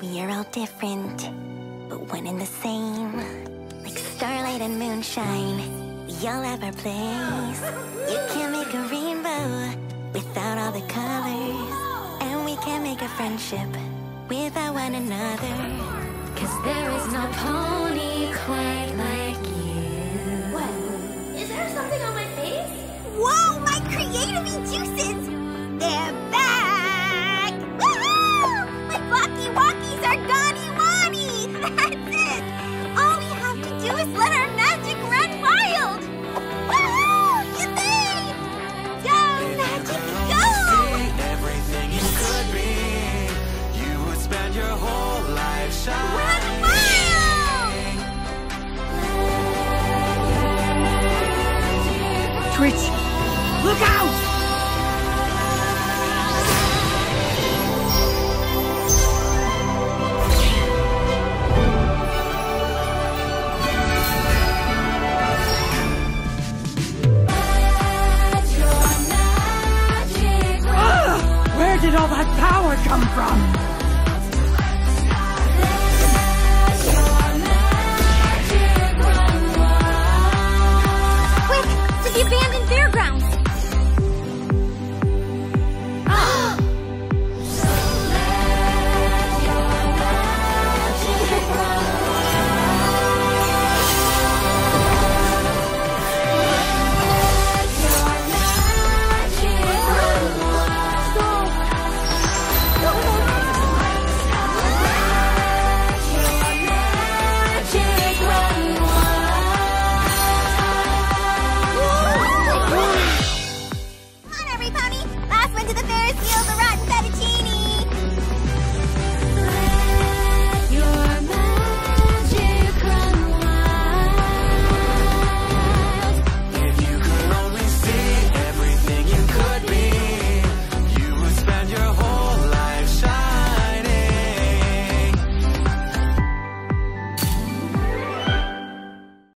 We are all different, but one and the same. Like starlight and moonshine, we all have our place. You can't make a rainbow without all the colors. And we can't make a friendship without one another. Cause there is no pony quite like you. What? Is there something on my face? Whoa, my creativity juices! Hitch, look out! Where did all that power come from?